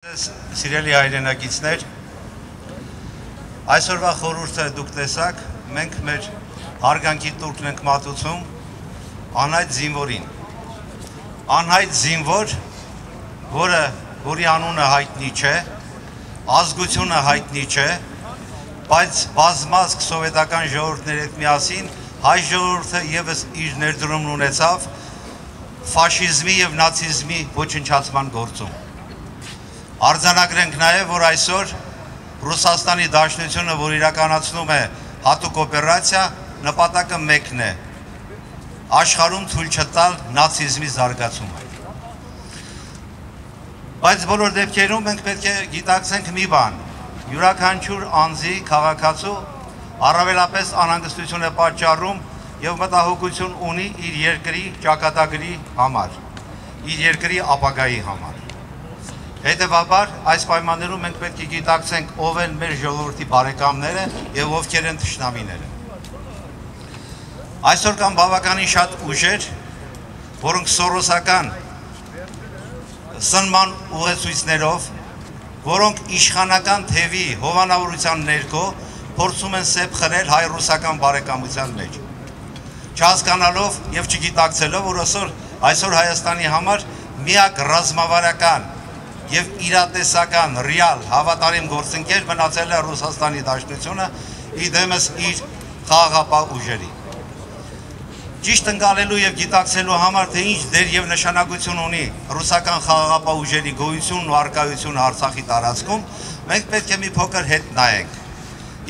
Սիրելի հայրենակիցներ, այսօրվա խորհուրդը դուք տեսաք, մենք մեր հարգանքի տուրքն ենք մատուցում անհայտ զինվորին։ Անհայտ զինվոր, որը որի անունը հայտնի չէ, ազգությունը հայտնի չէ, բայց բազմազգ սովետական ժողովուրդների հետ միասին հայ ժողովուրդը եւս իր ներդրումն ունեցավ ֆաշիզմի եւ նացիզմի ոչնչացման գործում։ Արձանագրենք նաև, որ այսօր Ռուսաստանի Դաշնությունը, որ իրականացնում է հատուկ օպերացիա, նպատակը մեկն է՝ աշխարհում թույլ չտալ նացիզմի զարգացումը։ Բայց բոլոր դեպքերում մենք պետք է գիտակցենք մի բան. յուրաքանչյուր անձի քաղաքացու առավելապես անհանգստություն է պատճառում եւ մտահոգություն ունի իր երկրի ճակատագրի համար, իր երկրի ապագայի համար։ Հետևաբար այս պայմաններում մենք պետք է գիտակցենք ով են մեր ժողովրդի բարեկամները եւ ովքեր են թշնամիները։ Այսօր կան բավականին շատ ուժեր, որոնք սորոսական սնման ուղեցույցներով, որոնք իշխանական թևի հովանավորության ներքո փորձում են սեփ խրել հայ-ռուսական բարեկամության մեջ։ Չհասկանալով եւ չգիտակցելով, որ այսօր այսօր Հայաստանի համար միակ ռազմավարական եւ իրատեսական ռեալ հավատարիմ գործընկեր մնացել է Ռուսաստանի Դաշնությունը իդեմս իր խաղաղապահ ուժերի։ Ճիշտ ընկալելու եւ գիտակցելու համար թե ինչ դեր եւ նշանակություն ունի ռուսական խաղաղապահ ուժերի գոյությունն ու արկայությունը Արցախի տարածքում, մենք պետք է մի փոքր հետ նայենք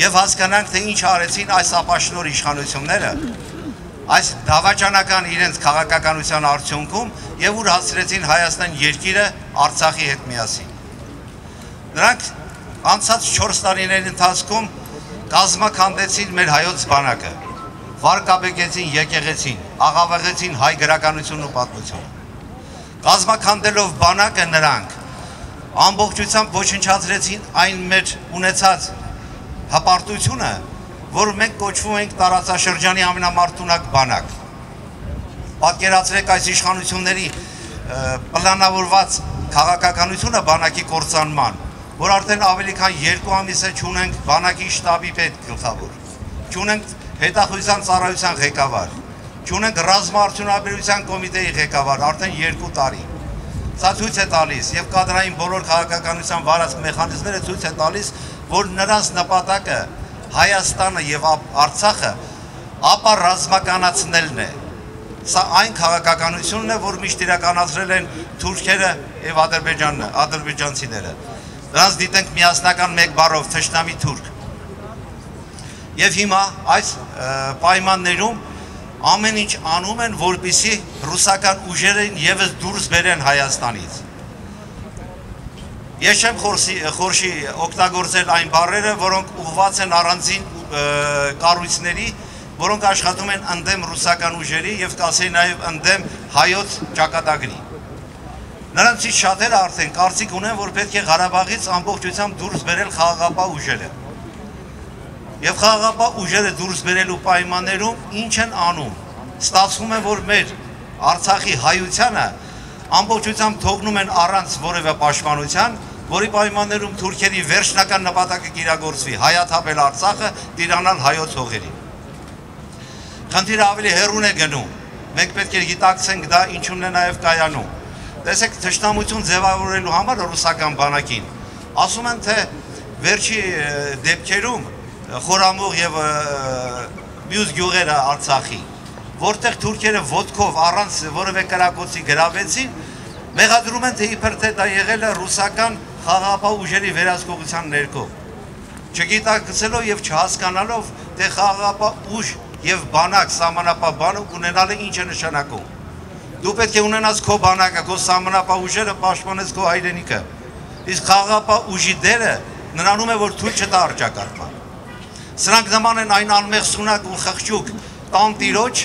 եւ հասկանանք թե ինչ արեցին այս ապաշնոր իշխանությունները այս դավաճանական իրենց քաղաքականության արդյունքում եւ ուր հասցրեցին Հայաստան երկիրը Արցախի հետ միասին։ Նրանք անցած 4 տարիների ընթացքում կազմակերպեցին մեր հայոց բանակը, վարկաբեկեցին եկեղեցին, աղավաղեցին հայ գրականությունն ու պատմությունը։ Կազմակերպելով բանակը նրանք ամբողջությամբ ոչնչացրեցին այն մեր ունեցած հպարտությունը, որ մենք կոչվում ենք տարածաշրջանի ամենամարտունակ բանակ։ Պատկերացրեք այս իշխանությունների պլանավորված քաղաքականությունը բանակի կործանման, որ արդեն ավելի քան 2 ամիս է ճունենք բանակի շտաբի պետ գլխավոր։ Ճունենք հետախույզան ծառայության ղեկավար։ Ճունենք ռազմաարդյունաբերության կոմիտեի ղեկավար արդեն 2 տարի։ Սա ցույց է տալիս եւ կադրային բոլոր քաղաքականության վարած մեխանիզմները ցույց է տալիս, որ նրանց նպատակը Հայաստանը եւ Արցախը ապա ռազմականացնելն է։ Սա այն քաղաքականությունն է, որ միշտ իրականացրել են թուրքերը եւ ադրբեջանը, ադրբեջանցիները։ Նրանց դիտենք միասնական մեկ բառով թշնամի թուրք։ Եվ հիմա այս պայմաններում ամեն ինչ անում են, որպիսի ռուսական ուժերին եւս դուրս բերեն Հայաստանից Ես չեմ խորշի, խորշի օգտագործել այն բառերը, որոնք ուղված են առանձին կառույցների, որոնք աշխատում են ընդդեմ ռուսական ուժերի եւ կասեի նաեւ ընդդեմ հայոց ճակատագրի։ Նրանցից շատերը արդեն կարծիք ունեն, որ պետք է Ղարաբաղից ամբողջությամբ դուրս բերել խաղաղապահ ուժերը։ Եվ խաղաղապահ ուժերը դուրս բերելու պայմաններում ինչ են անում։ Ստացվում է, որ մեր Արցախի հայությանը ամբողջությամբ թողնում են առանց որևէ պաշտպանության որի պայմաններում թուրքերի վերջնական նպատակը կիրագործվի հայաթափել Արցախը, տիրանալ հայոց հողերին։ Խնդիրը ավելի հեռուն է գնում։ Մենք պետք է գիտակցենք դա ինչու՞մն է նաև կայանում։ Տեսեք, ճշտամություն ձևավորելու համար ռուսական բանակին ասում են թե վերջի դեպքերում խորամուղ եւ մյուս գյուղերը Արցախի, որտեղ թուրքերը ոդկով առանց որևէ կրակոցի գրավեցին, մեղադրում են թե իբր թե դա եղել է ռուսական խաղապահ ուժերի վերահսկողության ներքո։ Չգիտակցելով եւ չհասկանալով, թե խաղապահ ուժ եւ բանակ սահմանապահ բանակ ունենալը ինչ է նշանակում։ Դու պետք է ունենաս քո բանակը, քո սահմանապահ ուժերը պաշտպանես քո հայրենիքը։ Իսկ խաղապահ ուժի դերը նրանում է, որ թույլ չտա արճակատման։ Սրանք նման են այն անմեղ սունակ ու խղճուկ տան տիրոջ,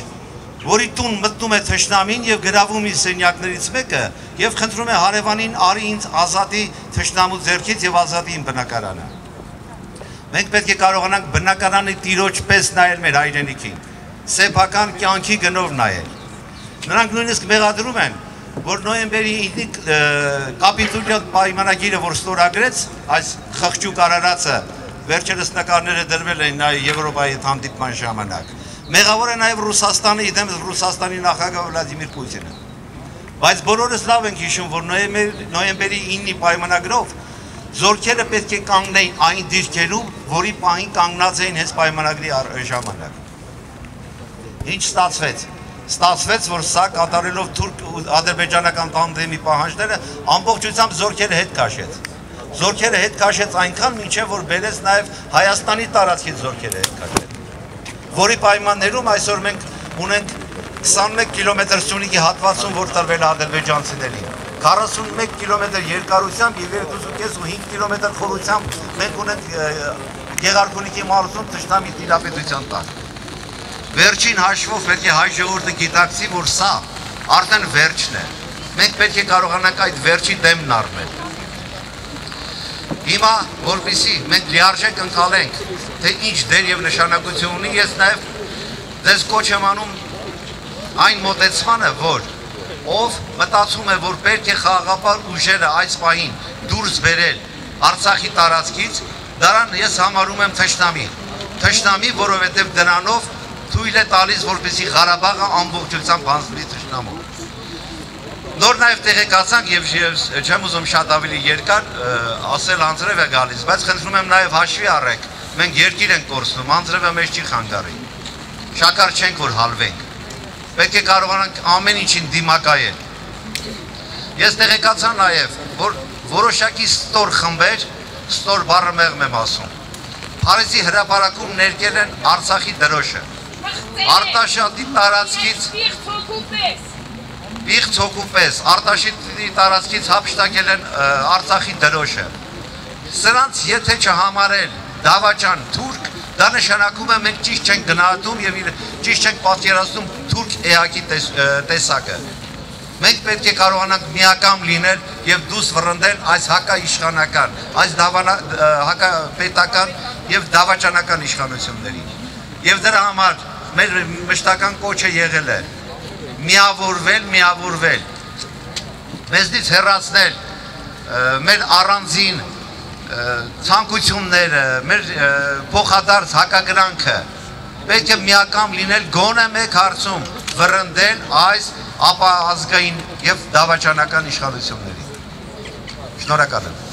որի տուն մտնում է թշնամին եւ գրավում իր սենյակներից մեկը եւ խնդրում է հարևանին արի ինձ ազատի թշնամու ձեռքից եւ ազատի իմ բնակարանը։ Մենք պետք է կարողանանք բնակարանի տիրոջ պես նայել մեր հայրենիքին, սեփական կյանքի գնով նայել։ Նրանք նույնիսկ մեղադրում են, որ նոյեմբերի 9-ի կապիտուլյոտ պայմանագիրը, որ ստորագրեց այս խղճուկ արարածը, վերջերս նկարները դրվել են նաև Եվրոպայի հանդիպման ժամանակ։ Մեղավոր է նաև Ռուսաստանը, իդեմ Ռուսաստանի նախագահ Վլադիմիր Պուտինը։ Բայց բոլորս լավ ենք հիշում, որ նոյեմբերի 9-ի պայմանագրով զորքերը պետք է կանգնեին այն դիրքերում, որի պահին կանգնած էին հենց պայմանագրի ժամանակ։ Ինչ ստացվեց ստացվեց, որ սա կատարելով թուրք ադրբեջանական տանդեմի պահանջները ամբողջությամբ զորքերը հետ քաշեց։ Զորքերը հետ քաշեց այնքան, մինչև որ բերեց նաև Հայաստանի տարածքից զորքերը հետ քաշեց։ Որի պայմաններում այսօր մենք ունենք 21 կիլոմետր Սյունիքի հատվածում, որ տրվել է ադրբեջանցիներին։ 41 կիլոմետր երկարությամբ եւ 2.5 ու 5 կիլոմետր խորությամբ մենք ունենք Գեղարքունիքի մարզում ճշտամի տիրապետության տակ։ Վերջին հաշվով պետք է հայ ժողովուրդը գիտակցի, որ սա արդեն վերջն է։ Մենք պետք է կարողանանք այդ վերջի դեմն առնել։ Հիմա, որպեսի մենք լիարժեք ընկալենք, թե ինչ դեր եւ նշանակություն ունի, ես նաեւ դες կոչ եմ անում այն մոտեցմանը, որ ով մտածում է, որ պետք է խաղաղապար ուժերը այս պահին դուրս բերել Արցախի տարածքից, դրան ես համարում եմ թշնամի։ Թշնամի, որովհետև դրանով թույլ է տալիս, որպեսի Ղարաբաղը ամբողջությամբ հանձնվի թշնամու։ Նոր նաև տեղեկացանք եւ չեմ ուզում շատ ավելի երկար ասել անձրև է գալիս, բայց խնդրում եմ նաև հաշվի առեք։ Մենք երկիր ենք կորցնում, անձրևը մեզ չի խանգարի։ Շակար չենք որ հալվենք։ Պետք է կարողանանք ամեն ինչին դիմակայել։ Ես տեղեկացա նաև, որ որոշակի ստոր խմբեր, ստոր բառը մեղմ եմ ասում։ Փարիզի հրապարակում ներկել են Արցախի դրոշը Արտաշատի տարածքից Պիղ ցոկու պես Արտաշատի տարածքից հապշտակել են Արցախի դրոշը։ Սրանց եթե չհամարել դավաճան թուրք, դա նշանակում է մենք ճիշտ չենք գնահատում եւ ճիշտ չենք պատկերացնում թուրք էակի տեսակը։ Մենք պետք է կարողանանք միակամ լինել եւ դուս վռնդել այս հակաիշխանական, այս հակապետական եւ դավաճանական իշխանություններին։ Եվ դրա համար մեր մշտական կոչը եղել է միավորվել, միավորվել, մեզնից հեռացնել մեր առանձին ցանկությունները, մեր փոխադարձ հակագրանքը, պետք է միակամ լինել գոնե մեկ հարցում վրընդել այս ապա ազգային եւ դավաճանական իշխանություններին։ Շնորհակալ եմ։